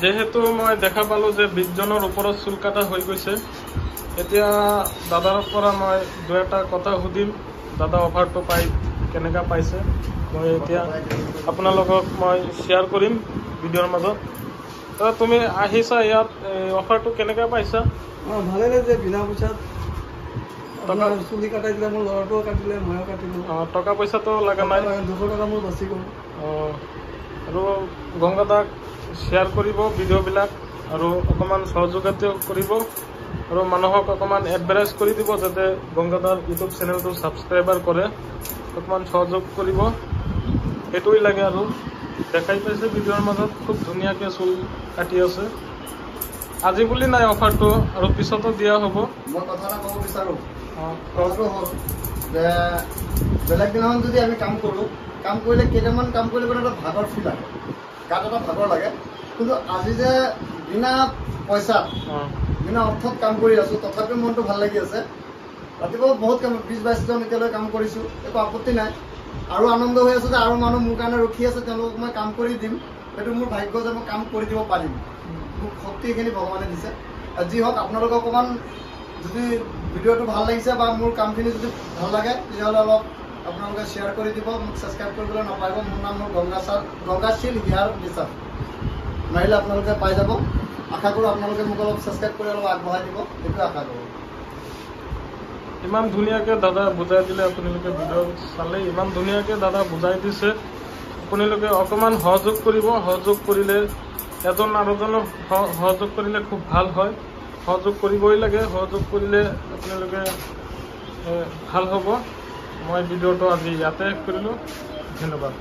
যিহেতু মই দেখা পালোঁ যে বিছজনৰ ওপৰত চুল কাটা হৈ গৈছে এতিয়া দাদাৰ পৰা মই দুই এটা কথা সুধিম দাদা অফাৰটো পাই কেনেকুৱা পাইছে মই এতিয়া আপোনালোকক মই শ্বেয়াৰ কৰিম ভিডিঅ'ৰ মাজত। দাদা তুমি আহিছা ইয়াত অফাৰটো কেনেকৈ পাইছা? অঁ ভালে লাগিছে বিনা পইচাত। টকা- আপোনাৰ চুলি কাটাই দিলে মোৰ ল'ৰাটোও কাটিলে ময়ো কাটিলোঁ। অঁ, টকা পইচাটো লগা নাই। দুশ টকা মোৰ বাচি গ'ল। অঁ, আৰু গংগাদাক শ্বেয়াৰ কৰিব ভিডিঅ'বিলাক আৰু অকণমান সহযোগিতা কৰিব আৰু মানুহক অকণমান এডভাৰটাইজ কৰি দিব যাতে গংগাদাৰ ইউটিউব চেনেলটো ছাবস্ক্ৰাইবাৰ কৰে। অকণমান সহযোগ কৰিব। সেইটোৱেই লাগে আৰু। দেখাই পাইছে ভিডিঅ'ৰ মাজত খুব ধুনীয়াকৈ চুল কাটি আছে। আজি বুলি নাই অফাৰটো আৰু পিছতো দিয়া হ'ব। মই কথা এটা ক'ব বিচাৰোঁ। কথাটো হ'ল যে বেলেগ দিনাখন যদি আমি কাম কৰোঁ কাম কৰিলে কেইটামান কাম কৰিলে মানে এটা ভাগৰ ফিল আহে। গাত এটা ভাগৰ লাগে। কিন্তু আজি যে বিনা পইচাত অঁ, বিনা অৰ্থত কাম কৰি আছোঁ তথাপিও মনটো ভাল লাগি আছে। ৰাতিপুৱা বহুত কাম বিছ বাইছজন এতিয়ালৈ কাম কৰিছোঁ একো আপত্তি নাই। আৰু আনন্দ হৈ আছে যে আৰু মানুহ মোৰ কাৰণে ৰখি আছে তেওঁলোকক মই কাম কৰি দিম। সেইটো মোৰ ভাগ্য যে মই কাম কৰি দিব পাৰিম। মোক শক্তি এইখিনি ভগৱানে দিছে। যি হওক আপোনালোকক অকণমান যদি ভিডিঅ'টো ভাল লাগিছে বা মোৰ কামখিনি যদি ভাল লাগে তেতিয়াহ'লে অলপ আপোনালোকে শ্বেয়াৰ কৰি দিব মোক ছাবস্ক্ৰাইব কৰিবলৈ নাপাৰিব মোৰ নাম হ'ল গংগাচাৰ গংগাশীল হিয়াৰ বিশ্বাস মাৰিলে আপোনালোকে পাই যাব। আশা কৰোঁ আপোনালোকে মোক অলপ ছাবস্ক্ৰাইব কৰি অলপ আগবঢ়াই দিব সেইটোৱে আশা কৰোঁ। ইমান ধুনীয়াকৈ দাদা বুজাই দিলে আপোনালোকে ভিডিঅ' চালে। ইমান ধুনীয়াকৈ দাদা বুজাই দিছে। আপোনালোকে অকণমান সহযোগ কৰিব। সহযোগ কৰিলে এজন আৰু এজনক সহ- সহযোগ কৰিলে খুব ভাল হয়। সহযোগ কৰিবই লাগে। সহযোগ কৰিলে আপোনালোকে ভাল হ'ব। মই ভিডিঅ'টো আজি ইয়াতে শেষ কৰিলোঁ ধন্যবাদ।